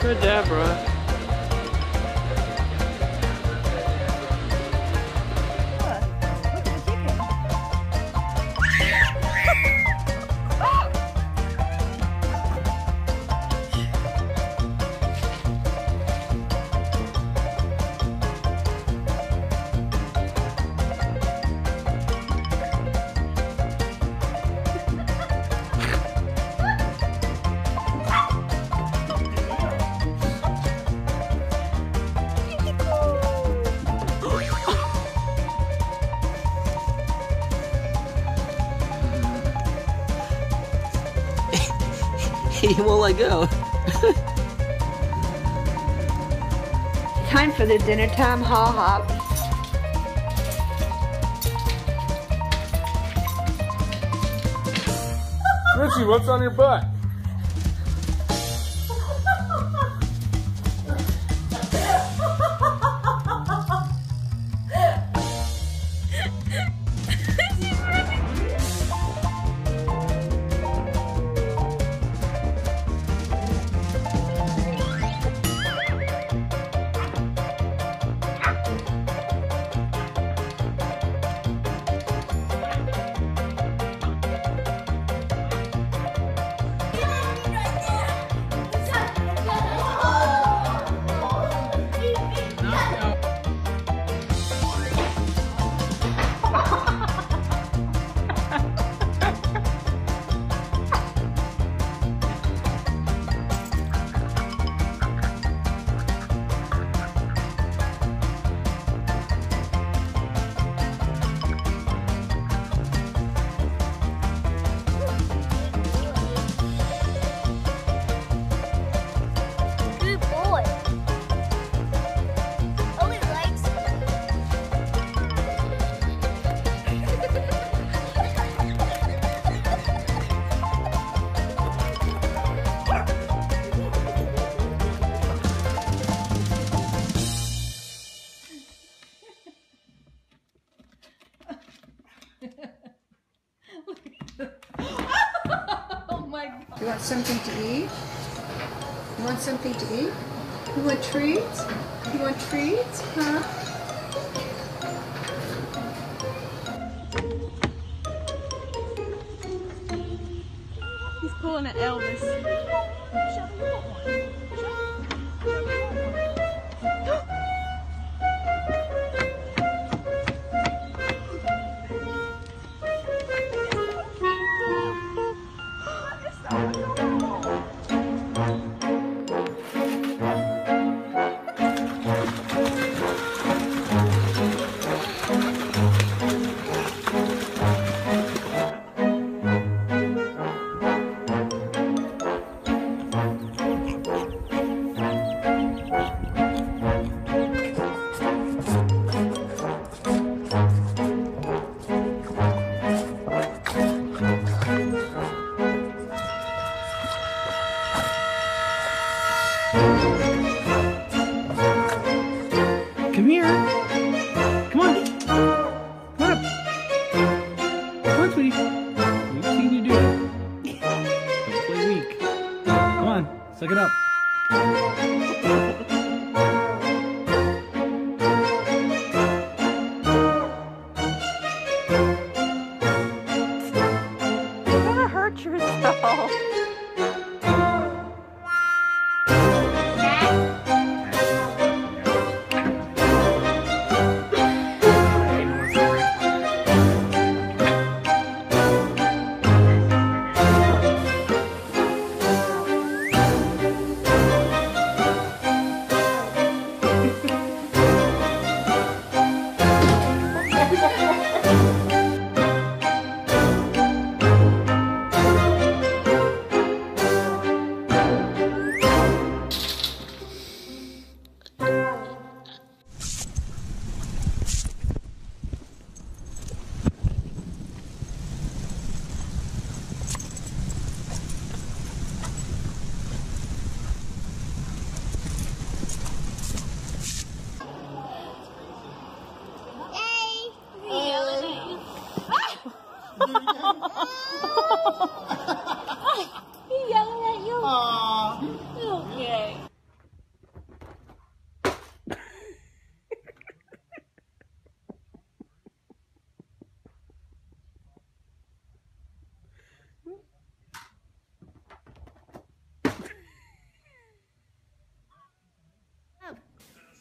Good Deborah. he won't let go. Time for the dinner time haw hop. Richie, what's on your butt? Want something to eat? You want something to eat? You want treats? You want treats? Huh? He's pulling an Elvis. Come hurt yourself.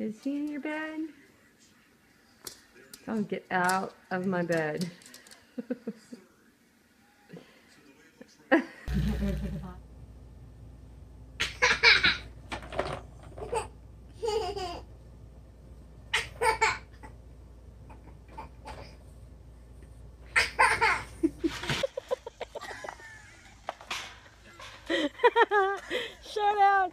Is he in your bed? Him get out of my bed. Shout out.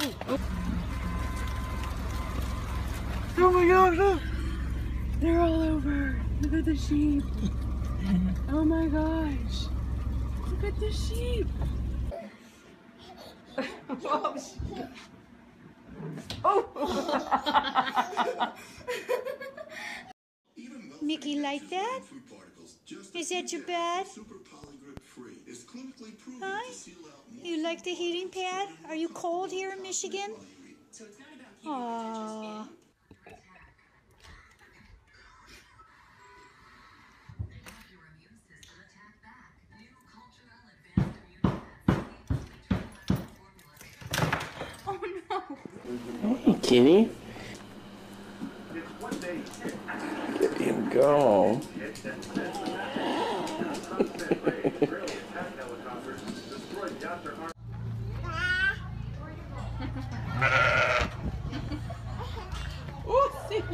Oh my gosh, look! They're all over. Look at the sheep. Oh my gosh. Look at the sheep. Oh! Mickey, like that? Is that your bed? Huh? You like the heating pad? Are you cold here in Michigan? Aww. Hey, kitty. Get him go.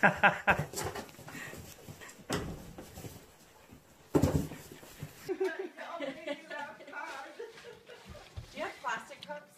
Do you have plastic cups?